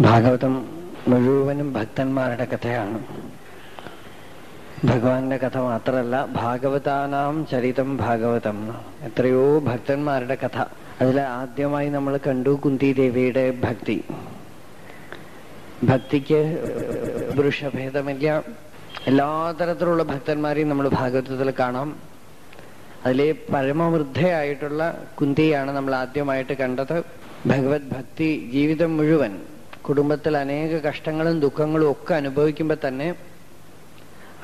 ഭാഗവതം മുഴുവനും ഭക്തന്മാരുടെ കഥയാണ്. ഭഗവാന്റെ കഥ മാത്രമല്ല ഭാഗവതാനാം ചരിതം ഭാഗവതം. എത്രയോ ഭക്തന്മാരുടെ കഥ. അതിൽ ആദ്യമായി നമ്മൾ കണ്ടു കുന്തി ദേവിയുടെ ഭക്തി. ഭക്തിക്ക് പുരുഷഭേദമില്ല എല്ലാ തരത്തിലുള്ള ഭക്തന്മാരെയും നമ്മൾ ഭാഗവതത്തിൽ കാണാം. അതിലെ പരമവൃദ്ധയായിട്ടുള്ള കുന്തിയാണ് നമ്മൾ ആദ്യമായിട്ട് കണ്ടത്. ഭഗവത് ഭക്തി ജീവിതം മുഴുവൻ കുടുംബത്തിൽ അനേക കഷ്ടങ്ങളും ദുഃഖങ്ങളും ഒക്കെ അനുഭവിക്കുമ്പോൾ തന്നെ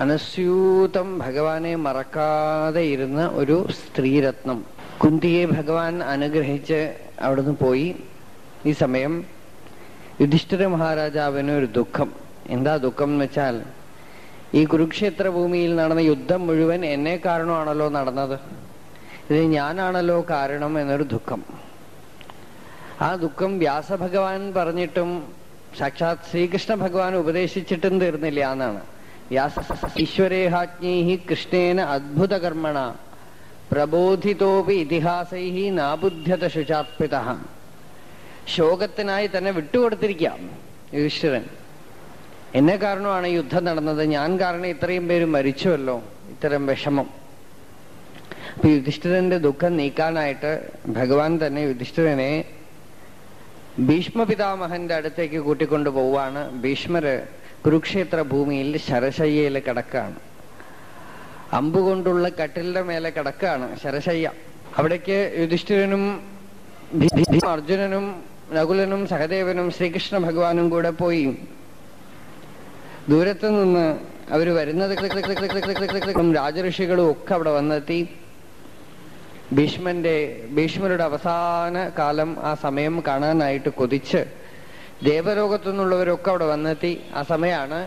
അനസ്യൂതം ഭഗവാനെ മറക്കാതെ ഇരുന്ന ഒരു സ്ത്രീരത്നം. കുന്തിയെ ഭഗവാൻ അനുഗ്രഹിച്ച് അവിടുന്ന് പോയി. ഈ സമയം യുധിഷ്ഠിര മഹാരാജാവിന് ഒരു ദുഃഖം. എന്താ ദുഃഖം എന്ന് വെച്ചാൽ ഈ കുരുക്ഷേത്ര ഭൂമിയിൽ നടന്ന യുദ്ധം മുഴുവൻ എന്നെ കാരണമാണല്ലോ നടന്നത്. ഇത് ഞാനാണല്ലോ കാരണം എന്നൊരു ദുഃഖം. ആ ദുഃഖം വ്യാസഭഗവാൻ പറഞ്ഞിട്ടും സാക്ഷാത് ശ്രീകൃഷ്ണ ഭഗവാൻ ഉപദേശിച്ചിട്ടും തീർന്നില്ല എന്നാണ്. വ്യാസ ഈശ്വരേഹാജ്ഞൈ കൃഷ്ണേന അദ്ഭുതകർമ്മണ പ്രബോധിതോപി ഇതിഹാസൈ നാബുദ്ധ്യത ശുചാത്പിത ശോകത്തിനായി തന്നെ വിട്ടുകൊടുത്തിരിക്കാം യുധിഷ്ഠിരൻ. എന്നെ കാരണമാണ് യുദ്ധം നടന്നത്. ഞാൻ കാരണം ഇത്രയും പേര് മരിച്ചുവല്ലോ. ഇത്തരം വിഷമം. അപ്പൊ യുധിഷ്ഠിരന്റെ ദുഃഖം നീക്കാനായിട്ട് ഭഗവാൻ തന്നെ യുധിഷ്ഠിരനെ ഭീഷ്മപിതാമഹന്റെ അടുത്തേക്ക് കൂട്ടിക്കൊണ്ടു പോവാണ് ഭീഷ്മര് കുരുക്ഷേത്ര ഭൂമിയിൽ ശരശയ്യയിൽ കിടക്കാണ് അമ്പുകൊണ്ടുള്ള കട്ടിലിന്റെ മേലെ കിടക്കാണ് ശരശയ്യ അവിടേക്ക് യുധിഷ്ഠിരനും അർജുനനും നകുലനും സഹദേവനും ശ്രീകൃഷ്ണ ഭഗവാനും കൂടെ പോയി ദൂരത്തു നിന്ന് അവർ വരുന്നത് രാജഋഷികളും ഒക്കെ അവിടെ വന്നെത്തി ഭീഷ്മന്റെ ഭീഷ്മരുടെ അവസാന കാലം ആ സമയം കാണാനായിട്ട് കൊതിച്ച് ദേവലോകത്തു നിന്നുള്ളവരൊക്കെ അവിടെ വന്നെത്തി. ആ സമയമാണ്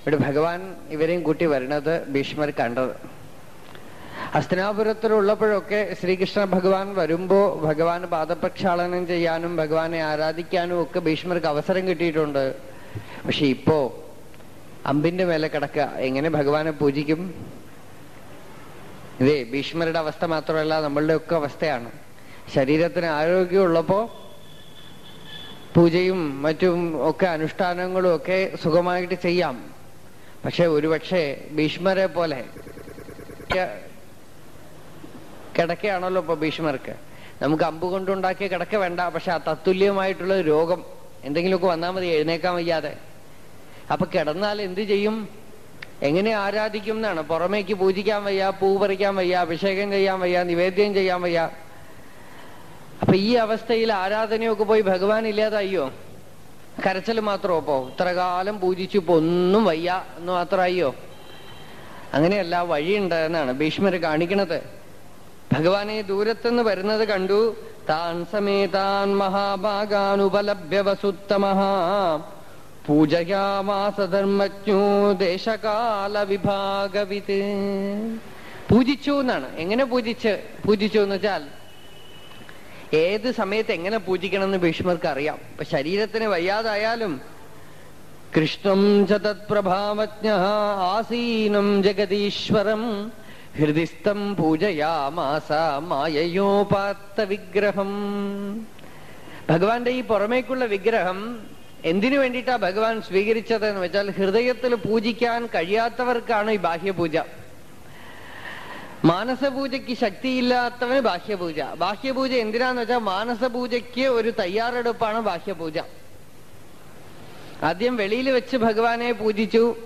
ഇവിടെ ഭഗവാൻ ഇവരെയും കൂട്ടി വരുന്നത് ഭീഷ്മർ കണ്ടത്. ഹസ്തിനാപുരത്തിലുള്ളപ്പോഴൊക്കെ ശ്രീകൃഷ്ണ ഭഗവാൻ വരുമ്പോ ഭഗവാൻ പാദപ്രക്ഷാളനം ചെയ്യാനും ഭഗവാനെ ആരാധിക്കാനും ഒക്കെ ഭീഷ്മർക്ക് അവസരം കിട്ടിയിട്ടുണ്ട്. പക്ഷെ ഇപ്പോ അമ്പിന്റെ മേലെ കിടക്കുക. എങ്ങനെ ഭഗവാനെ പൂജിക്കും? ഇതേ ഭീഷ്മരുടെ അവസ്ഥ മാത്രമല്ല നമ്മളുടെ ഒക്കെ അവസ്ഥയാണ്. ശരീരത്തിന് ആരോഗ്യമുള്ളപ്പോ പൂജയും മറ്റും ഒക്കെ അനുഷ്ഠാനങ്ങളും ഒക്കെ സുഖമായിട്ട് ചെയ്യാം. പക്ഷെ ഒരുപക്ഷെ ഭീഷ്മരെ പോലെ കിടക്കയാണല്ലോ ഇപ്പൊ ഭീഷ്മർക്ക്. നമുക്ക് അമ്പ് കൊണ്ടുണ്ടാക്കിയ കിടക്ക വേണ്ട പക്ഷെ ആ തത്തുല്യമായിട്ടുള്ള രോഗം എന്തെങ്കിലുമൊക്കെ വന്നാൽ മതി എഴുന്നേക്കാൻ വയ്യാതെ. അപ്പൊ കിടന്നാൽ എന്ത് ചെയ്യും? എങ്ങനെ ആരാധിക്കും എന്നാണ്. പുറമേക്ക് പൂജിക്കാൻ വയ്യ പൂ പറിക്കാൻ വയ്യ അഭിഷേകം ചെയ്യാൻ വയ്യ നിവേദ്യം ചെയ്യാൻ വയ്യ. അപ്പൊ ഈ അവസ്ഥയിൽ ആരാധനയൊക്കെ പോയി ഭഗവാൻ ഇല്ലാതായോ? കരച്ചൽ മാത്രമോ പോ ഇത്രകാലം പൂജിച്ചു ഇപ്പൊ ഒന്നും വയ്യ എന്ന് മാത്രമായോ? അങ്ങനെയല്ല വഴിയുണ്ട് എന്നാണ് ഭീഷ്മർ കാണിക്കണത്. ഭഗവാനെ ദൂരത്തുനിന്ന് വരുന്നത് കണ്ടു. താൻ സമേതാൻ മഹാഭാഗാനുപലഭ്യ പൂജയാമാസ ധർമ്മജ്ഞോ ദേശകാല വിഭാഗവിത് പൂജിച്ചു എന്നാണ്. എങ്ങനെ പൂജിച്ച്? പൂജിച്ചു എന്ന് വെച്ചാൽ ഏത് സമയത്ത് എങ്ങനെ പൂജിക്കണം എന്ന് ഭീഷ്മർക്ക് അറിയാം ഇപ്പൊ ശരീരത്തിന് വയ്യാതായാലും കൃഷ്ണം ച തത്പ്രഭാവജ്ഞ ആസീനം ജഗദീശ്വരം ഹൃദിസ്ഥം പൂജയാമാസ മായയോപാത്ത വിഗ്രഹം. ഭഗവാന്റെ ഈ പുറമേക്കുള്ള വിഗ്രഹം എന്തിനു വേണ്ടിയിട്ടാ ഭഗവാൻ സ്വീകരിച്ചത് എന്ന് വെച്ചാൽ ഹൃദയത്തിൽ പൂജിക്കാൻ കഴിയാത്തവർക്കാണ് ഈ ബാഹ്യപൂജ. മാനസപൂജയ്ക്ക് ശക്തിയില്ലാത്തവന് ബാഹ്യപൂജ. ബാഹ്യപൂജ എന്തിനാന്ന് വെച്ചാൽ മാനസപൂജയ്ക്ക് ഒരു തയ്യാറെടുപ്പാണ് ബാഹ്യപൂജ. ആദ്യം വെളിയിൽ വെച്ച് ഭഗവാനെ പൂജിച്ചു.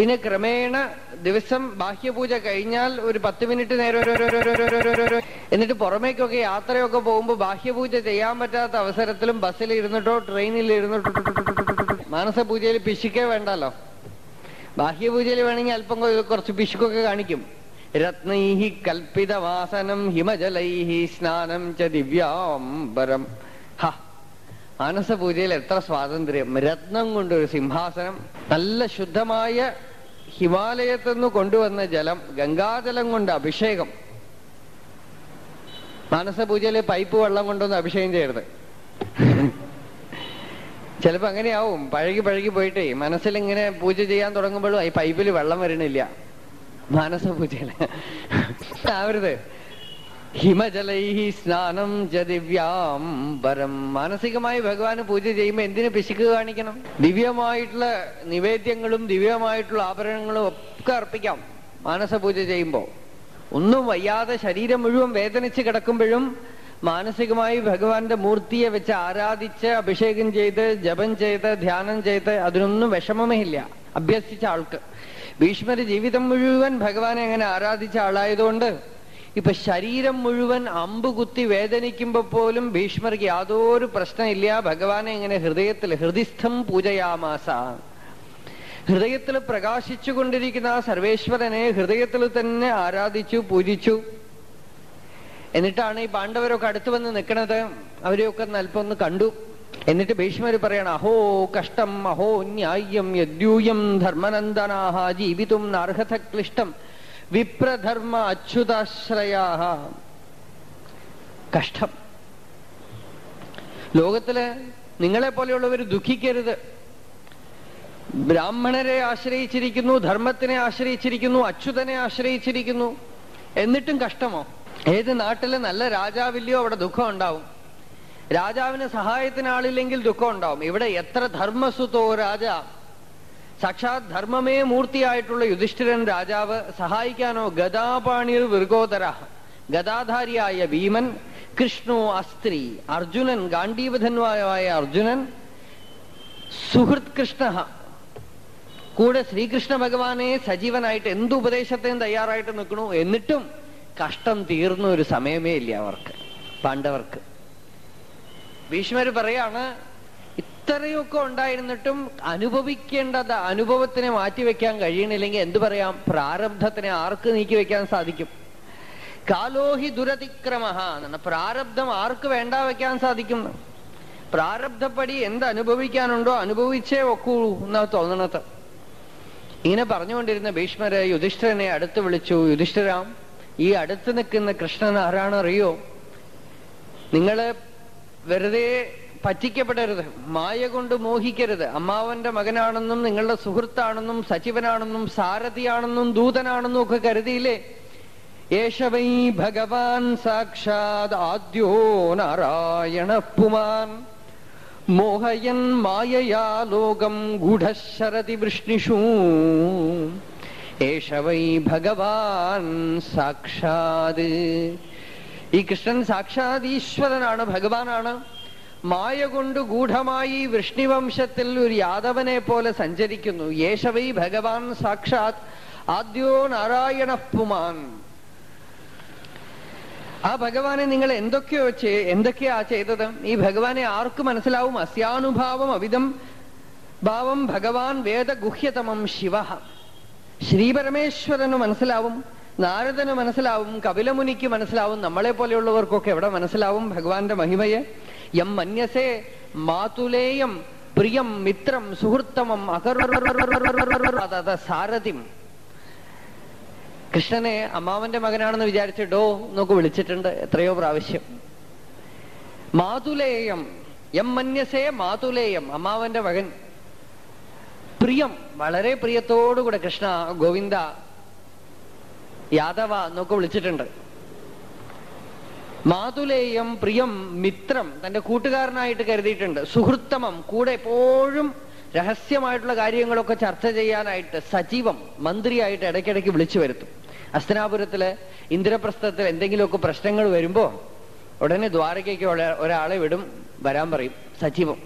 പിന്നെ ക്രമേണ ദിവസം ബാഹ്യപൂജ കഴിഞ്ഞാൽ ഒരു പത്ത് മിനിറ്റ് നേരം എന്നിട്ട് പുറമേക്കൊക്കെ യാത്രയൊക്കെ പോകുമ്പോൾ ബാഹ്യപൂജ ചെയ്യാൻ പറ്റാത്ത അവസരത്തിലും ബസ്സിൽ ഇരുന്നിട്ടോ ട്രെയിനിൽ ഇരുന്നിട്ടോ മാനസപൂജയിൽ പിശുക്കേ വേണ്ടല്ലോ. ബാഹ്യപൂജയിൽ വേണമെങ്കിൽ അല്പം കുറച്ച് പിശുക്കൊക്കെ കാണിക്കും. രത്നൈഹി കൽപ്പിതവാസനം ഹിമജലൈഹി സ്നാനം ച ദിവ്യാംബരം. ഹ മാനസപൂജയിൽ എത്ര സ്വാതന്ത്ര്യം. രത്നം കൊണ്ടൊരു സിംഹാസനം. നല്ല ശുദ്ധമായ ഹിമാലയത്തിൽ നിന്ന് കൊണ്ടുവന്ന ജലം ഗംഗാജലം കൊണ്ട് അഭിഷേകം. മാനസപൂജയിൽ പൈപ്പ് വെള്ളം കൊണ്ടൊന്ന് അഭിഷേകം ചെയ്യരുത്. ചിലപ്പോ അങ്ങനെയാവും. പഴകി പഴകി പോയിട്ടേ മനസ്സിൽ ഇങ്ങനെ പൂജ ചെയ്യാൻ തുടങ്ങുമ്പോഴും ഈ പൈപ്പിൽ വെള്ളം വരണില്ല. മാനസപൂജയിൽ ആവരുത് ഹിമജലൈ സ്നാനം ച ദിവ്യാം വരം മാനസികമായി ഭഗവാന് പൂജ ചെയ്യുമ്പോൾ എന്തിനു പിശുക്ക് കാണിക്കണം? ദിവ്യമായിട്ടുള്ള നിവേദ്യങ്ങളും ദിവ്യമായിട്ടുള്ള ആഭരണങ്ങളും ഒക്കെ അർപ്പിക്കാം മാനസ പൂജ ചെയ്യുമ്പോൾ ഒന്നും വയ്യാതെ ശരീരം മുഴുവൻ വേദനിച്ച് കിടക്കുമ്പോഴും മാനസികമായി ഭഗവാന്റെ മൂർത്തിയെ വെച്ച് ആരാധിച്ച് അഭിഷേകം ചെയ്ത് ജപം ചെയ്ത് ധ്യാനം ചെയ്ത് അതിനൊന്നും വിഷമമേ ഇല്ല. അഭ്യസിച്ച ആൾക്ക്. ഭീഷ്മര് ജീവിതം മുഴുവൻ ഭഗവാനെ അങ്ങനെ ആരാധിച്ച ആളായതുകൊണ്ട് ഇപ്പൊ ശരീരം മുഴുവൻ അമ്പുകുത്തി വേദനിക്കുമ്പോ പോലും ഭീഷ്മർക്ക് യാതൊരു പ്രശ്നമില്ല. ഭഗവാനെ ഇങ്ങനെ ഹൃദയത്തിൽ ഹൃദിസ്ഥം പൂജയാമാസ. ഹൃദയത്തിൽ പ്രകാശിച്ചു കൊണ്ടിരിക്കുന്ന ആ സർവേശ്വരനെ ഹൃദയത്തിൽ തന്നെ ആരാധിച്ചു പൂജിച്ചു. എന്നിട്ടാണ് ഈ പാണ്ഡവരൊക്കെ അടുത്തു വന്ന് നിൽക്കണത്. അവരെയൊക്കെ അല്പം ഒന്ന് കണ്ടു. എന്നിട്ട് ഭീഷ്മർ പറയണം അഹോ കഷ്ടം അഹോ ന്യായം യദ്യൂയം ധർമ്മനന്ദനാഹ ജീവിതം നാർഹത ക്ലിഷ്ടം. വിപ്രധർമ്മ അച്യുതാശ്രയാ കഷ്ടം. ലോകത്തിൽ നിങ്ങളെ പോലെയുള്ളവർ ദുഃഖിക്കരുത്. ബ്രാഹ്മണരെ ആശ്രയിച്ചിരിക്കുന്നു ധർമ്മത്തിനെ ആശ്രയിച്ചിരിക്കുന്നു അച്യുതനെ ആശ്രയിച്ചിരിക്കുന്നു. എന്നിട്ടും കഷ്ടമോ? ഏത് നാട്ടിൽ നല്ല രാജാവില്ലയോ അവിടെ ദുഃഖം ഉണ്ടാവും? രാജാവിന് സഹായത്തിനാളില്ലെങ്കിൽ ദുഃഖം ഉണ്ടാവും. ഇവിടെ എത്ര ധർമ്മസുതോ രാജ. സാക്ഷാത് ധർമ്മമേ മൂർത്തിയായിട്ടുള്ള യുധിഷ്ഠിരൻ രാജാവ് സഹായിക്കാനോ ഗദാപാണിർ വൃഗോദര ഗദാധാരിയായ ഭീമൻ കൃഷ്ണോ അസ്ത്രി അർജുനൻ ഗാന്ധീവധന്വായ അർജുനൻ സുഹൃത് കൃഷ്ണ കൂടെ ശ്രീകൃഷ്ണ ഭഗവാനെ സജീവനായിട്ട് എന്ത് ഉപദേശത്തെയും തയ്യാറായിട്ട് നിൽക്കണു? എന്നിട്ടും കഷ്ടം തീർന്ന ഒരു സമയമേ ഇല്ല അവർക്ക് പാണ്ഡവർക്ക്. ഭീഷ്മര് പറയാണ് ഇത്രയൊക്കെ ഉണ്ടായിരുന്നിട്ടും അനുഭവിക്കേണ്ടത് അനുഭവത്തിനെ മാറ്റിവെക്കാൻ കഴിയണില്ലെങ്കിൽ എന്തു പറയാം? പ്രാരബ്ധത്തിനെ ആർക്ക് നീക്കി വെക്കാൻ സാധിക്കും? കാലോഹി ദുരതിക്രമ എന്നാണ് പ്രാരബ്ധം ആർക്ക് വേണ്ട വെക്കാൻ സാധിക്കും? പ്രാരബ്ധപ്പടി എന്ത് അനുഭവിക്കാനുണ്ടോ അനുഭവിച്ചേ ഒക്കൂ എന്നാ തോന്നണത്. ഇങ്ങനെ പറഞ്ഞുകൊണ്ടിരുന്ന ഭീഷ്മര് യുധിഷ്ഠിരനെ അടുത്ത് വിളിച്ചു യുധിഷ്ഠിരാം ഈ അടുത്ത് നിൽക്കുന്ന കൃഷ്ണൻ ആരാണറിയോ നിങ്ങൾ വെറുതെ പറ്റിക്കപ്പെടരുത്. മായ കൊണ്ട് മോഹിക്കരുത്. അമ്മാവന്റെ മകനാണെന്നും നിങ്ങളുടെ സുഹൃത്താണെന്നും സಚಿവനാണെന്നും സാരഥിയാണെന്നും ദൂതനാണെന്നും ഒക്കെ കരുതിയില്ലേ? യേശവൈ ഭഗവാൻ സാക്ഷാത് ആദ്യോ നാരായണ പുമാൻ. മോഹയൻ മായയാ ലോകം ഗൂഢശരതി വൃഷ്ണിഷു. ഏഷ വൈ ഭഗവാൻ സാക്ഷാത്. ഈ കൃഷ്ണൻ സാക്ഷാത് ഈശ്വരനാണ് ഭഗവാനാണ്. മായ കൊണ്ട് ഗൂഢമായി വൃഷ്ണിവംശത്തിൽ ഒരു യാദവനെ പോലെ സഞ്ചരിക്കുന്നു. യേശവൈ ഭഗവാൻ സാക്ഷാത് ആദ്യോ നാരായണ പുമാൻ. ആ ഭഗവാനെ നിങ്ങൾ എന്തൊക്കെയോ എന്തൊക്കെയാ ചെയ്തത്? ഈ ഭഗവാനെ ആർക്ക് മനസ്സിലാവും? അസ്യാനുഭാവം അവിധം ഭാവം ഭഗവാൻ വേദഗുഹ്യതമം ശിവ. ശ്രീപരമേശ്വരന് മനസ്സിലാവും നാരദന് മനസ്സിലാവും കപിലമുനിക്ക് മനസ്സിലാവും നമ്മളെ പോലെയുള്ളവർക്കൊക്കെ എവിടെ മനസ്സിലാവും ഭഗവാന്റെ മഹിമയെ? യം മന്യസേ മാതുലേയം പ്രിയം മിത്രം സുഹൃത്തമം അകർ സാരഥിം കൃഷ്ണനെ അമ്മാവന്റെ മകനാണെന്ന് വിചാരിച്ചിട്ടോ എന്നൊക്കെ വിളിച്ചിട്ടുണ്ട് എത്രയോ പ്രാവശ്യം മാതുലേയം എം മന്യസേ മാതുലേയം അമ്മാവന്റെ മകൻ പ്രിയം വളരെ പ്രിയത്തോടുകൂടെ കൃഷ്ണ ഗോവിന്ദ യാദവ എന്നൊക്കെ വിളിച്ചിട്ടുണ്ട് മാതുലേയം പ്രിയം മിത്രം തന്റെ കൂട്ടുകാരനായിട്ട് കരുതിയിട്ടുണ്ട്. സുഹൃത്തമം കൂടെ എപ്പോഴും രഹസ്യമായിട്ടുള്ള കാര്യങ്ങളൊക്കെ ചർച്ച ചെയ്യാനായിട്ട് സജീവം മന്ത്രിയായിട്ട് ഇടയ്ക്കിടയ്ക്ക് വിളിച്ചു വരുത്തും. അസ്തനാപുരത്തിൽ ഇന്ദ്രപ്രസ്ഥത്തിൽ എന്തെങ്കിലുമൊക്കെ പ്രശ്നങ്ങൾ വരുമ്പോ ഉടനെ ദ്വാരകയ്ക്ക് ഒരാളെ വിടും വരാൻ പറയും. സജീവം.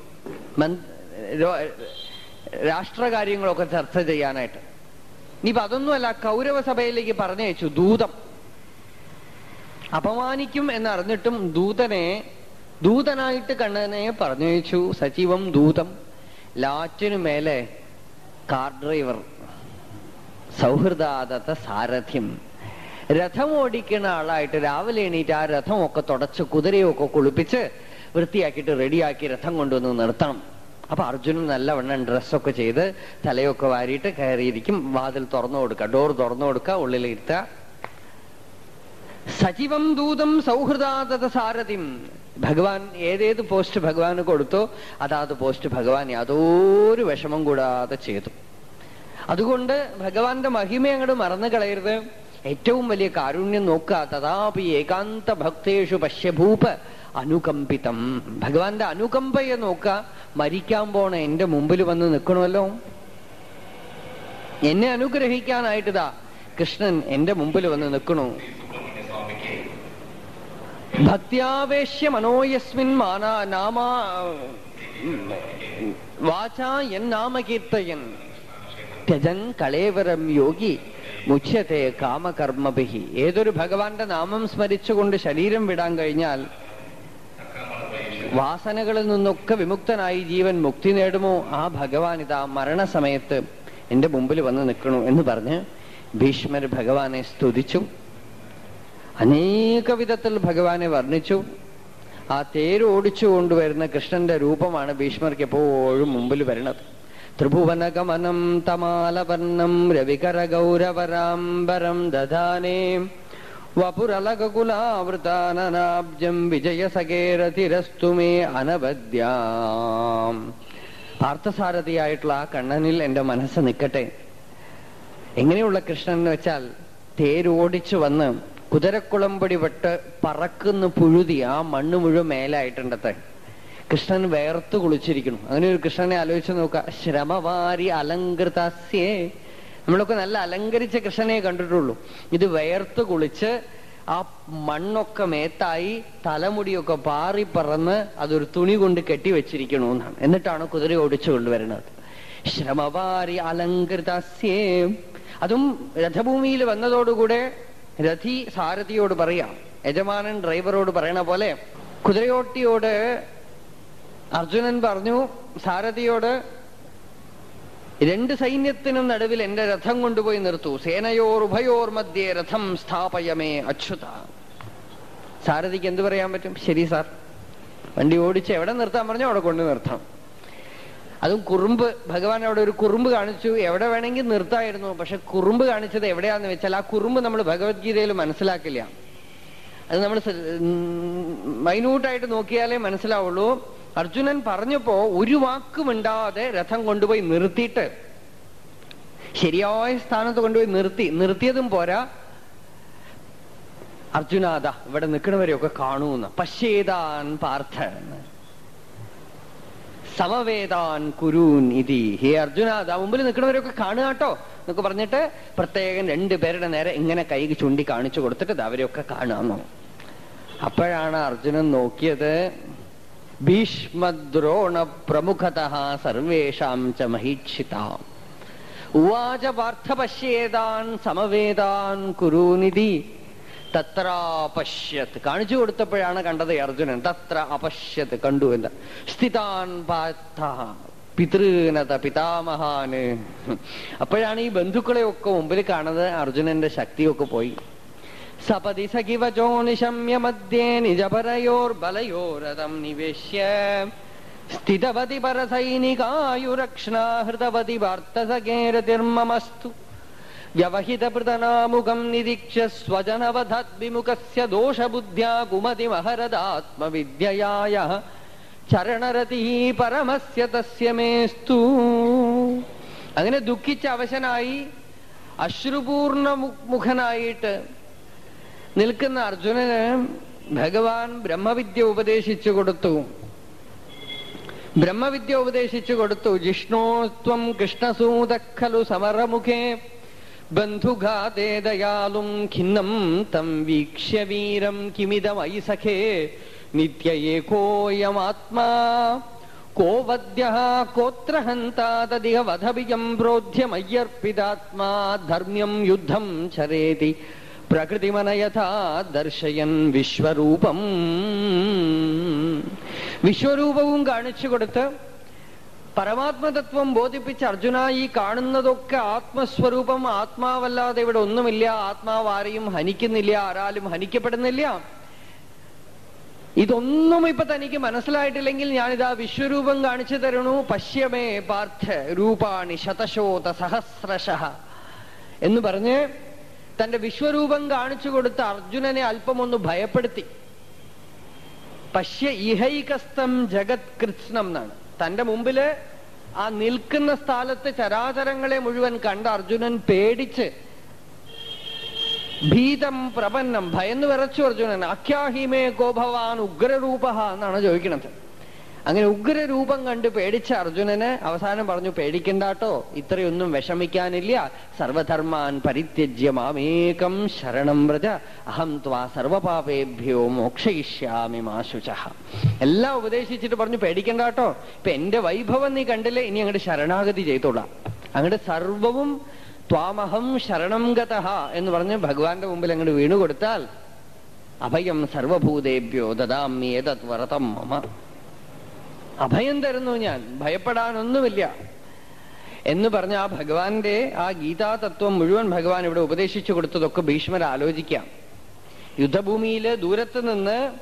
രാഷ്ട്രകാര്യങ്ങളൊക്കെ ചർച്ച ചെയ്യാനായിട്ട്. ഇനിയിപ്പൊ അതൊന്നുമല്ല കൗരവ സഭയിലേക്ക് പറഞ്ഞയച്ചു ദൂതം. അപമാനിക്കും എന്നറിഞ്ഞിട്ടും ദൂതനെ ദൂതനായിട്ട് കണ്ണനെ പറഞ്ഞയച്ചു. സജീവം ദൂതം. ലാറ്റിനു മേലെ കാർ ഡ്രൈവർ. സൗഹൃദാദത്ത സാരഥ്യം. രഥം ഓടിക്കുന്ന ആളായിട്ട് രാവിലെ എണീറ്റ് ആ രഥമൊക്കെ തുടച്ച് കുതിരയൊക്കെ കുളിപ്പിച്ച് വൃത്തിയാക്കിയിട്ട് റെഡിയാക്കി രഥം കൊണ്ടുവന്ന് നിർത്തണം. അപ്പൊ അർജുനൻ നല്ലവണ്ണം ഡ്രസ്സൊക്കെ ചെയ്ത് തലയൊക്കെ വാരിയിട്ട് കയറിയിരിക്കും. വാതിൽ തുറന്നു കൊടുക്കുക ഡോർ തുറന്നു കൊടുക്കുക ഉള്ളിലിരുത്തുക. സജീവം ദൂതം സൗഹൃദാതത സാരഥിം ഭഗവാൻ ഏതേത് പോസ്റ്റ് ഭഗവാന് കൊടുത്തോ അതാത് പോസ്റ്റ് ഭഗവാൻ യാതൊരു വിഷമം കൂടാതെ ചെയ്തു. അതുകൊണ്ട് ഭഗവാന്റെ മഹിമ അങ്ങോട്ട് മറന്നു കളയരുത്. ഏറ്റവും വലിയ കാരുണ്യം നോക്കുക. തഥാപി ഏകാന്ത ഭക്തേഷു പശ്യഭൂപ അനുകമ്പിതം. ഭഗവാന്റെ അനുകമ്പയെ നോക്കുക. മരിക്കാൻ പോണ എന്റെ മുമ്പിൽ വന്ന് നിൽക്കണമല്ലോ എന്നെ അനുഗ്രഹിക്കാനായിട്ടിതാ കൃഷ്ണൻ എന്റെ മുമ്പിൽ വന്ന് നിൽക്കണു ഭക്തിയാവേശ്യ മനോയസ്മിൻ മാനാ നാമ വാചാ എൻ നാമകീർത്തയൻ. ത്യജൻ കളേവരം യോഗി മുഖ്യത്തെ കാമകർമ്മഭി ഏതൊരു ഭഗവാന്റെ നാമം സ്മരിച്ചുകൊണ്ട് ശരീരം വിടാൻ കഴിഞ്ഞാൽ വാസനകളിൽ നിന്നൊക്കെ വിമുക്തനായി ജീവൻ മുക്തി നേടുമോ? ആ ഭഗവാൻ ഇതാ മരണസമയത്ത് എന്റെ മുമ്പിൽ വന്ന് നിൽക്കണു എന്ന് പറഞ്ഞ് ഭീഷ്മർ ഭഗവാനെ സ്തുതിച്ചു. അനേക വിധത്തിൽ ഭഗവാനെ വർണിച്ചു. ആ തേര് ഓടിച്ചു കൊണ്ടുവരുന്ന കൃഷ്ണന്റെ രൂപമാണ് ഭീഷ്മർക്ക് എപ്പോഴും മുമ്പിൽ വരുന്നത്. ത്രിഭുവനഗമനം തമാലവർണം രവികര ഗൗരവരാംബരം ദധാനേ വപുരലകുലാവൃതാനനാബ്ജം വിജയസകേരതിരസ്തു മേ അനവദ്യാം പാർത്ഥസാരഥിയായിട്ടുള്ള ആ കണ്ണനിൽ എന്റെ മനസ്സ് നിൽക്കട്ടെ. എങ്ങനെയുള്ള കൃഷ്ണൻ എന്ന് വെച്ചാൽ തേരോടിച്ചു വന്ന് കുതിരക്കുളമ്പടി വെട്ട് പറക്കുന്ന പുഴുതി ആ മണ്ണ് മുഴുവൻ മേലായിട്ടുണ്ടത്തെ കൃഷ്ണൻ വേർത്ത് കുളിച്ചിരിക്കുന്നു. അങ്ങനെ ഒരു കൃഷ്ണനെ ആലോചിച്ച് നോക്ക ശ്രമവാരി അലങ്കൃതസ്യേ. നമ്മളൊക്കെ നല്ല അലങ്കരിച്ച കൃഷ്ണനെ കണ്ടിട്ടുള്ളൂ. ഇത് വേർത്ത് കുളിച്ച് ആ മണ്ണൊക്കെ മേത്തായി തലമുടിയൊക്കെ പാറി പറന്ന് അതൊരു തുണി കൊണ്ട് കെട്ടിവെച്ചിരിക്കണു എന്നാണ് എന്നിട്ടാണ് കുതിര ഓടിച്ചു കൊണ്ടുവരുന്നത്. ശ്രമവാരി അലങ്കൃതസ്യേ. അതും രഥഭൂമിയിൽ വന്നതോടുകൂടെ രഥി സാരഥിയോട് പറയാം. യജമാനൻ ഡ്രൈവറോട് പറയണ പോലെ കുതിരയോട്ടിയോട് അർജുനൻ പറഞ്ഞു സാരഥിയോട് രണ്ട് സൈന്യത്തിനും നടുവിൽ എന്റെ രഥം കൊണ്ടുപോയി നിർത്തു. സേനയോർ ഉഭയോർ മധ്യേ രഥം സ്ഥാപയമേ അച്യുത. സാരഥിക്ക് എന്ത് പറയാൻ പറ്റും? ശരി സാർ. വണ്ടി ഓടിച്ച് എവിടെ നിർത്താൻ പറഞ്ഞോ അവിടെ കൊണ്ടു നിർത്താം. അതും കുറുമ്പ്. ഭഗവാൻ അവിടെ ഒരു കുറുമ്പ് കാണിച്ചു. എവിടെ വേണമെങ്കിൽ നിർത്തായിരുന്നു. പക്ഷെ കുറുമ്പ് കാണിച്ചത് എവിടെയാന്ന് വെച്ചാൽ ആ കുറുമ്പ് നമ്മൾ ഭഗവത്ഗീതയിൽ മനസ്സിലാക്കില്ല. അത് നമ്മൾ മൈന്യൂട്ടായിട്ട് നോക്കിയാലേ മനസ്സിലാവുള്ളൂ. അർജുനൻ പറഞ്ഞപ്പോ ഒരു വാക്കും ഇണ്ടാതെ രഥം കൊണ്ടുപോയി നിർത്തിയിട്ട് ശരിയായ സ്ഥാനത്ത് കൊണ്ടുപോയി നിർത്തി. നിർത്തിയതും പോരാ. അർജുനാദ ഇവിടെ നിൽക്കണവരെയൊക്കെ കാണൂന്ന്. പശ്യേതാൻ പാർത്ഥ സമവേദാൻ കുരൂൻ ഇതി. ഹേ അർജുന അതാ മുമ്പിൽ നിൽക്കുന്നവരൊക്കെ കാണുക കേട്ടോ. എന്നൊക്കെ പറഞ്ഞിട്ട് പ്രത്യേകം രണ്ടുപേരുടെ നേരെ ഇങ്ങനെ കൈ ചൂണ്ടി കാണിച്ചു കൊടുത്തിട്ട് അവരെയൊക്കെ കാണാമെന്നു അപ്പോഴാണ് അർജുനൻ നോക്കിയത് ഭീഷ്മദ്രോണ പ്രമുഖത സർവേഷാം ച മഹീക്ഷിത. ഉവാച പാർത്ഥ പശ്യേതാൻ സമവേദാൻ കുരൂനിധി തത്ര അപശ്യത് കാണിച്ചു കൊടുത്തപ്പോഴാണ് കണ്ടത് അർജുനൻ. തത്ര അപശ്യത് കണ്ടു എന്ന്. സ്ഥിതാൻ പാത്ത പിതൃനത പിതാമഹാന്. അപ്പോഴാണ് ഈ ബന്ധുക്കളെ ഒക്കെ മുമ്പിൽ കാണുന്നത്. അർജുനന്റെ ശക്തിയൊക്കെ പോയി. സപതി സഖിവചോ നിശമ്യ മധ്യേ നിജപരയോർ ബലയോരഥം നിവേശ്യ. സ്ഥിതവതി പരസൈനികായുരക്ഷണാഹൃതവതി വാർത്തസകേരതിർമമസ്തു വ്യവഹിതപൃതനാമുഖം നിരീക്ഷ്യ സ്വജനവധദ്വിമുഖസ്യ ദോഷബുദ്ധ്യാ കുമതിമഹരദാത്മവിദ്യയായ ചരണരതി പരമസ്യ തസ്യ മേസ്തു. അങ്ങനെ ദുഃഖിച്ച അവശനായി അശ്രുപൂർണ മുഖനായിട്ട് നിൽക്കുന്ന അർജുനന് ഭഗവാൻ ബ്രഹ്മവിദ്യ ഉപദേശിച്ചു കൊടുത്തു. ബ്രഹ്മവിദ്യ ഉപദേശിച്ചു കൊടുത്തു. ജിഷ്ണോത്വം കൃഷ്ണസൂത ഖലു സമരമുഖേ ബന്ധുഘാതേ ദയാലും ഖിന്നം തം വീക്ഷ്യ വീരം കിമിതമയി സഖേ നിത്യ ഏകോയമാത്മാ കോ വദ്യ കോത്ര ഹന്താ തദിഹ വധബിയം പ്രോധ്യമയ്യർപ്പിതാത്മാ ധർമ്മ്യം യുദ്ധം ചരേതി പ്രകൃതിമനയഥാ ദർശയൻ വിശ്വരൂപം വിശ്വരൂപവും കാണിച്ചു കൊടുത്ത് പരമാത്മതത്വം ബോധിപ്പിച്ച അർജുന ഈ കാണുന്നതൊക്കെ ആത്മസ്വരൂപം ആത്മാവല്ലാതെ ഇവിടെ ഒന്നുമില്ല. ആത്മാവ് ആരെയും ഹനിക്കുന്നില്ല ആരാലും ഹനിക്കപ്പെടുന്നില്ല. ഇതൊന്നും ഇപ്പൊ തനിക്ക് മനസ്സിലായിട്ടില്ലെങ്കിൽ ഞാനിതാ വിശ്വരൂപം കാണിച്ചു തരണു പശ്യമേ പാർത്ഥ രൂപാണി ശതശോത സഹസ്രശ എന്ന് പറഞ്ഞ് തന്റെ വിശ്വരൂപം കാണിച്ചു കൊടുത്ത അർജുനനെ അല്പമൊന്ന് ഭയപ്പെടുത്തി. പശ്യ ഇഹൈകസ്തം ജഗത് കൃത്സ്നം എന്നാണ്. തന്റെ മുമ്പിൽ ആ നിൽക്കുന്ന സ്ഥലത്ത് ചരാചരങ്ങളെ മുഴുവൻ കണ്ട അർജുനൻ പേടിച്ച് ഭീതം പ്രപന്നം ഭയന്ന് വിറച്ചു അർജുനൻ അഖ്യാഹിമേ ഗോഭവാൻ ഉഗ്രരൂപ എന്നാണ് ചോദിക്കണത് അങ്ങനെ ഉഗ്രരൂപം കണ്ട് പേടിച്ച അർജുനന് അവസാനം പറഞ്ഞു പേടിക്കണ്ടാട്ടോ ഇത്രയൊന്നും വിഷമിക്കാനില്ല. സർവധർമാൻ പരിത്യജ്യ മാമേകം ശരണം വ്രജ. അഹം ത്വാ സർവപാപേഭ്യോ മോക്ഷയിഷ്യാമി മാശുച എല്ലാം ഉപദേശിച്ചിട്ട് പറഞ്ഞു പേടിക്കണ്ടാട്ടോ ഇപ്പൊ എന്റെ വൈഭവം നീ കണ്ടില്ലേ ഇനി അങ്ങോട്ട് ശരണാഗതി ചെയ്തോളാം. അങ്ങോട്ട് സർവവും ത്വാമഹം ശരണം ഗത എന്ന് പറഞ്ഞ് ഭഗവാന്റെ മുമ്പിൽ അങ്ങോട്ട് വീണുകൊടുത്താൽ അഭയം സർവഭൂതേഭ്യോ ദദാം ഏതത് വ്രതം മമ. അഭയം തരുന്നു ഞാൻ. ഭയപ്പെടാനൊന്നുമില്ല. എന്ന് പറഞ്ഞ ആ ഭഗവാന്റെ ആ ഗീതാ തത്വം മുഴുവൻ ഭഗവാൻ ഇവിടെ ഉപദേശിച്ചു കൊടുത്തതൊക്കെ ഭീഷ്മർ ആലോചിക്കാം. യുദ്ധഭൂമിയിൽ ദൂരത്ത് നിന്ന്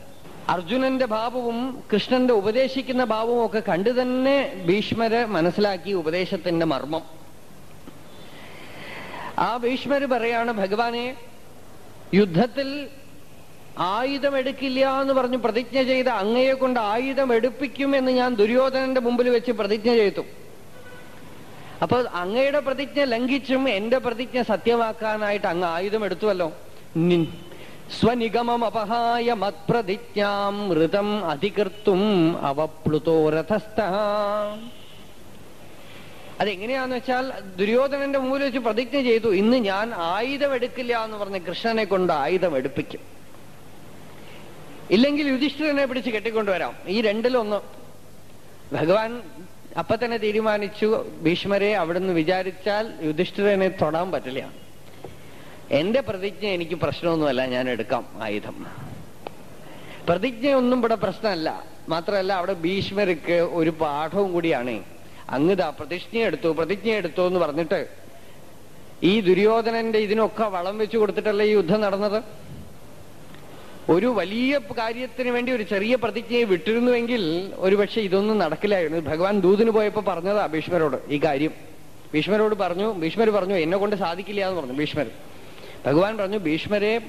അർജുനന്റെ ഭാവവും കൃഷ്ണന്റെ ഉപദേശിക്കുന്ന ഭാവവും ഒക്കെ കണ്ടു തന്നെ ഭീഷ്മര് മനസ്സിലാക്കി ഉപദേശത്തിന്റെ മർമ്മം. ആ ഭീഷ്മര് പറയാണ് ഭഗവാനെ യുദ്ധത്തിൽ ആയുധം എടുക്കില്ല എന്ന് പറഞ്ഞ് പ്രതിജ്ഞ ചെയ്ത അങ്ങയെ കൊണ്ട് ആയുധം എടുപ്പിക്കും എന്ന് ഞാൻ ദുര്യോധനന്റെ മുമ്പിൽ വെച്ച് പ്രതിജ്ഞ ചെയ്തു. അപ്പൊ അങ്ങയുടെ പ്രതിജ്ഞ ലംഘിച്ചും എന്റെ പ്രതിജ്ഞ സത്യമാക്കാനായിട്ട് അങ്ങ് ആയുധം എടുത്തുവല്ലോ സ്വനിഗമം അപഹായ മത്പ്രതിജ്ഞാം ഋതം അധികർത്തും അവപ്ലുതോ രഥസ്ഥ. അതെങ്ങനെയാന്ന് വെച്ചാൽ ദുര്യോധനന്റെ മുമ്പിൽ വെച്ച് പ്രതിജ്ഞ ചെയ്തു. ഇന്ന് ഞാൻ ആയുധം എടുക്കില്ല എന്ന് പറഞ്ഞ് കൃഷ്ണനെ കൊണ്ട് ആയുധം എടുപ്പിക്കും ഇല്ലെങ്കിൽ യുധിഷ്ഠിരനെ പിടിച്ച് കെട്ടിക്കൊണ്ടുവരാം. ഈ രണ്ടിലൊന്ന്. ഭഗവാൻ അപ്പൊ തന്നെ തീരുമാനിച്ചു ഭീഷ്മരെ അവിടുന്ന് വിചാരിച്ചാൽ യുധിഷ്ഠിരനെ തൊടാൻ പറ്റില്ല. എന്റെ പ്രതിജ്ഞ എനിക്ക് പ്രശ്നമൊന്നുമല്ല ഞാൻ എടുക്കാം ആയുധം. പ്രതിജ്ഞയൊന്നും ഇവിടെ പ്രശ്നമല്ല. മാത്രമല്ല അവിടെ ഭീഷ്മർക്ക് ഒരു പാഠവും കൂടിയാണ്. അങ്ങുതാ പ്രതിജ്ഞ എടുത്തു പ്രതിജ്ഞ എടുത്തു എന്ന് പറഞ്ഞിട്ട് ഈ ദുര്യോധനന്റെ ഇതിനൊക്കെ വളം വെച്ചു കൊടുത്തിട്ടല്ലേ ഈ യുദ്ധം നടന്നത്? ഒരു വലിയ കാര്യത്തിന് വേണ്ടി ഒരു ചെറിയ പ്രതിജ്ഞയെ വിട്ടിരുന്നുവെങ്കിൽ ഒരുപക്ഷെ ഇതൊന്നും നടക്കില്ലായിരുന്നു. ഭഗവാൻ ദൂതിന് പോയപ്പോ പറഞ്ഞതാ ഭീഷ്മരോട് ഈ കാര്യം. ഭീഷ്മരോട് പറഞ്ഞു ഭീഷ്മർ പറഞ്ഞു എന്നെ കൊണ്ട് സാധിക്കില്ല എന്ന് പറഞ്ഞു ഭീഷ്മർ. ഭഗവാൻ പറഞ്ഞു ഭീഷ്മരെ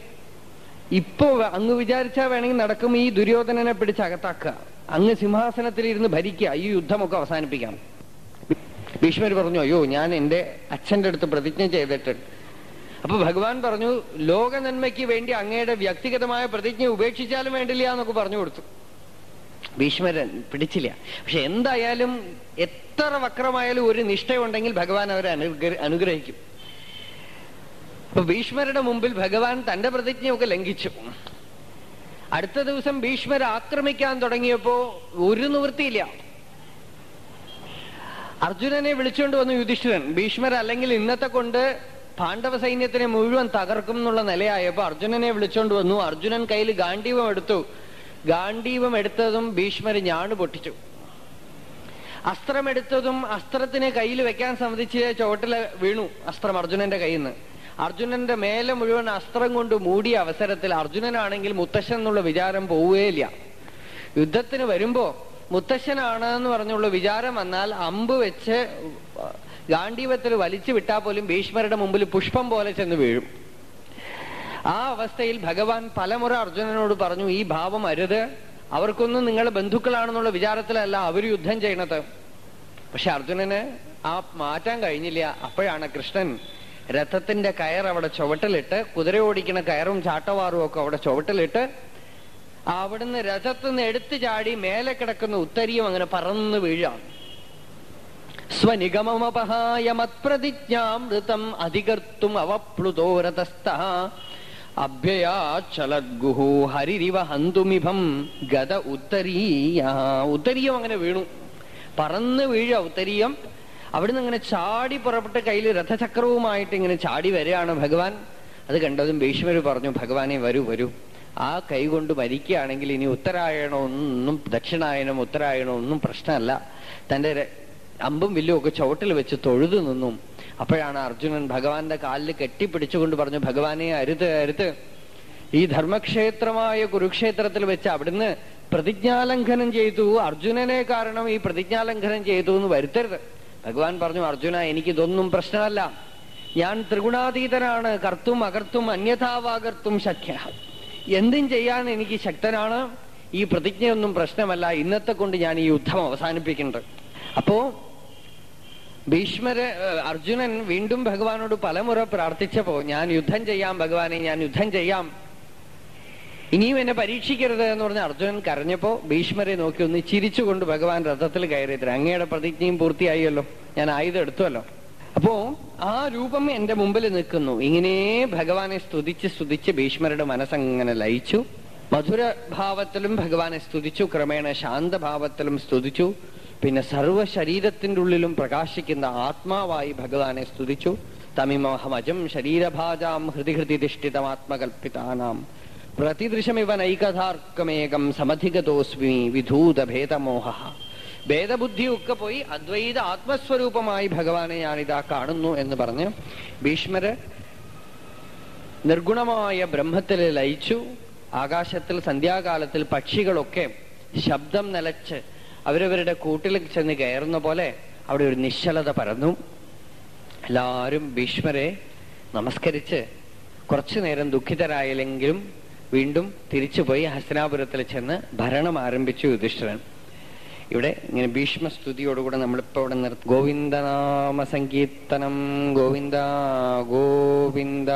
ഇപ്പോ അങ്ങ് വിചാരിച്ചാ വേണമെങ്കിൽ നടക്കും ഈ ദുര്യോധനനെ പിടിച്ച് അകത്താക്കുക. അങ്ങ് സിംഹാസനത്തിൽ ഇരുന്ന് ഭരിക്കുക ഈ യുദ്ധമൊക്കെ അവസാനിപ്പിക്കാം. ഭീഷ്മർ പറഞ്ഞു അയ്യോ ഞാൻ എന്റെ അച്ഛന്റെ അടുത്ത് പ്രതിജ്ഞ ചെയ്തിട്ടുണ്ട് അപ്പൊ ഭഗവാൻ പറഞ്ഞു ലോക നന്മയ്ക്ക് വേണ്ടി അങ്ങയുടെ വ്യക്തിഗതമായ പ്രതിജ്ഞ ഉപേക്ഷിച്ചാലും വേണ്ടില്ല എന്നൊക്കെ പറഞ്ഞു കൊടുത്തു. ഭീഷ്മരൻ പിടിച്ചില്ല. പക്ഷെ എന്തായാലും എത്ര വക്രമായാലും ഒരു നിഷ്ഠയുണ്ടെങ്കിൽ ഭഗവാൻ അവരെ അനുഗ്ര- അനുഗ്രഹിക്കും. അപ്പൊ ഭീഷ്മരുടെ മുമ്പിൽ ഭഗവാൻ തന്റെ പ്രതിജ്ഞയൊക്കെ ലംഘിച്ചു. അടുത്ത ദിവസം ഭീഷ്മർ ആക്രമിക്കാൻ തുടങ്ങിയപ്പോ ഒരു നിവൃത്തിയില്ല. അർജുനനെ വിളിച്ചുകൊണ്ട് വന്നു യുധിഷ്ഠിരൻ. ഭീഷ്മർ അല്ലെങ്കിൽ ഇന്നത്തെ കൊണ്ട് പാണ്ഡവ സൈന്യത്തിനെ മുഴുവൻ തകർക്കും എന്നുള്ള നിലയായപ്പോ അർജുനനെ വിളിച്ചോണ്ട് വന്നു. അർജുനൻ കയ്യിൽ ഗാന്ഡീവം എടുത്തു. ഗാന്ഡീവം എടുത്തതും ഭീഷ്മർ ഞാണ് പൊട്ടിച്ചു. അസ്ത്രമെടുത്തതും അസ്ത്രത്തിനെ കയ്യിൽ വെക്കാൻ സമ്മതിച്ച് ചുവട്ടിൽ വീണു അസ്ത്രം അർജുനന്റെ കയ്യിൽ നിന്ന് അർജുനന്റെ മേലെ മുഴുവൻ അസ്ത്രം കൊണ്ട് മൂടിയ അവസരത്തിൽ അർജുനനാണെങ്കിൽ മുത്തശ്ശൻ എന്നുള്ള വിചാരം പോവുകയില്ല. യുദ്ധത്തിന് വരുമ്പോ മുത്തശ്ശനാണ് എന്ന് പറഞ്ഞുള്ള വിചാരം വന്നാൽ അമ്പ് വെച്ച് ഗാന്ഡീവത്തിൽ വലിച്ചു വിട്ടാൽ പോലും ഭീഷ്മരുടെ മുമ്പിൽ പുഷ്പം പോലെ ചെന്ന് വീഴും. ആ അവസ്ഥയിൽ ഭഗവാൻ പലമുറ അർജുനനോട് പറഞ്ഞു ഈ ഭാവം അരുത്. അവർക്കൊന്നും നിങ്ങൾ ബന്ധുക്കളാണെന്നുള്ള വിചാരത്തിലല്ല അവർ യുദ്ധം ചെയ്യണത്. പക്ഷെ അർജുനന് ആ മാറ്റാൻ കഴിഞ്ഞില്ല. അപ്പോഴാണ് കൃഷ്ണൻ രഥത്തിന്റെ കയർ അവിടെ ചുവട്ടിലിട്ട് കുതിര ഓടിക്കുന്ന കയറും ചാട്ടവാറും ഒക്കെ അവിടെ ചുവട്ടിലിട്ട് അവിടുന്ന് രഥത്തുനിന്ന് എടുത്തു ചാടി മേലെ കിടക്കുന്ന ഉത്തരിയും അങ്ങനെ പറന്ന് വീഴാം സ്വനിഗമമപഹായ മത്പ്രതിജ്ഞാമൃതം അധികർത്തും അവപ്ലുതോരതസ്ഥ അഭ്യയാചലദ്ഗുഹു ഹരിരിവ ഹന്തുമിഭം ഗത ഉത്തരീയ. ഉത്തരീയം അങ്ങനെ വീണു. പറന്ന് വീഴ ഉത്തരീയം. അവിടുന്ന് അങ്ങനെ ചാടി പുറപ്പെട്ട് കയ്യിൽ രഥചക്രവുമായിട്ട് ഇങ്ങനെ ചാടി വരികയാണ് ഭഗവാൻ. അത് കണ്ടതും ഭീഷ്മർ പറഞ്ഞു ഭഗവാനെ വരൂ വരൂ. ആ കൈ കൊണ്ട് മരിക്കുകയാണെങ്കിൽ ഇനി ഉത്തരായണമൊന്നും ദക്ഷിണായനം ഉത്തരായണോ ഒന്നും പ്രശ്നമല്ല. തന്റെ ര- അമ്പും വില്ലും ഒക്കെ ചുവട്ടിൽ വെച്ച് തൊഴുതു നിന്നും അപ്പോഴാണ് അർജുനൻ ഭഗവാന്റെ കാലിൽ കെട്ടിപ്പിടിച്ചുകൊണ്ട് പറഞ്ഞു ഭഗവാനെ അരുത് അരുത്. ഈ ധർമ്മക്ഷേത്രമായ കുരുക്ഷേത്രത്തിൽ വെച്ച് അവിടുന്ന് പ്രതിജ്ഞാലംഘനം ചെയ്തു. അർജുനനെ കാരണം ഈ പ്രതിജ്ഞാലംഘനം ചെയ്തു എന്ന് വരുത്തരുത്. ഭഗവാൻ പറഞ്ഞു അർജുന എനിക്കിതൊന്നും പ്രശ്നമല്ല. ഞാൻ ത്രിഗുണാതീതനാണ്. കർത്തും അകർത്തും അന്യഥാവാകർത്തും ശക്യ. എന്തും ചെയ്യാൻ എനിക്ക് ശക്തനാണ്. ഈ പ്രതിജ്ഞയൊന്നും പ്രശ്നമല്ല. ഇന്നത്തെ കൊണ്ട് ഞാൻ ഈ യുദ്ധം അവസാനിപ്പിക്കുന്നുണ്ട്. അപ്പോ ഭീഷ്മര് അർജുനൻ വീണ്ടും ഭഗവാനോട് പലമുറ പ്രാർത്ഥിച്ചപ്പോ ഞാൻ യുദ്ധം ചെയ്യാം ഭഗവാനെ ഞാൻ യുദ്ധം ചെയ്യാം. ഇനിയും എന്നെ പരീക്ഷിക്കരുത് എന്ന് പറഞ്ഞ് അർജുനൻ കരഞ്ഞപ്പോ ഭീഷ്മരെ നോക്കി ഒന്ന് ചിരിച്ചുകൊണ്ട് ഭഗവാൻ രഥത്തിൽ കയറിയത് അങ്ങയുടെ പ്രതിജ്ഞയും പൂർത്തിയായല്ലോ. ഞാൻ ആയുധം എടുത്തുവല്ലോ. അപ്പോ ആ രൂപം എന്റെ മുമ്പിൽ നിൽക്കുന്നു. ഇങ്ങനെ ഭഗവാനെ സ്തുതിച്ച് സ്തുതിച്ച് ഭീഷ്മരുടെ മനസ്സങ്ങനെ ലയിച്ചു. മധുരഭാവത്തിലും ഭഗവാനെ സ്തുതിച്ചു ക്രമേണ ശാന്തഭാവത്തിലും സ്തുതിച്ചു. പിന്നെ സർവ ശരീരത്തിന്റെ ഉള്ളിലും പ്രകാശിക്കുന്ന ആത്മാവായി ഭഗവാനെ സ്തുതിച്ചു. തമിമഹമജം ശരീരഭാജാം ഹൃതി ഹൃതി തിഷ്ഠിതമാത്മകൽപ്പിതാനാം. പ്രതിദൃശമിവ നൈകഥാർക്കമേകം സമധിഗതോസ്മി വിധൂത ഭേദമോഹ ഭേദബുദ്ധിയൊക്കെ പോയി അദ്വൈത ആത്മസ്വരൂപമായി ഭഗവാനെ ഞാനിതാ കാണുന്നു എന്ന് പറഞ്ഞ് ഭീഷ്മര് നിർഗുണമായ ബ്രഹ്മത്തിൽ ലയിച്ചു. ആകാശത്തിൽ സന്ധ്യാകാലത്തിൽ പക്ഷികളൊക്കെ ശബ്ദം നിലച്ച് അവരവരുടെ കൂട്ടിൽ ചെന്ന് കയറുന്ന പോലെ അവിടെ ഒരു നിശ്ചലത പരന്നു. എല്ലാവരും ഭീഷ്മരെ നമസ്കരിച്ച് കുറച്ചു നേരം ദുഃഖിതരായില്ലെങ്കിലും വീണ്ടും തിരിച്ചുപോയി ഹസ്തനാപുരത്തിൽ ചെന്ന് ഭരണം ആരംഭിച്ചു യുധിഷ്ഠിരൻ. ഇവിടെ ഇങ്ങനെ ഭീഷ്മസ്തുതിയോടുകൂടെ നമ്മളിപ്പോ ഇവിടെ നിർത്തി ഗോവിന്ദനാമ സങ്കീർത്തനം ഗോവിന്ദ ഗോവിന്ദ.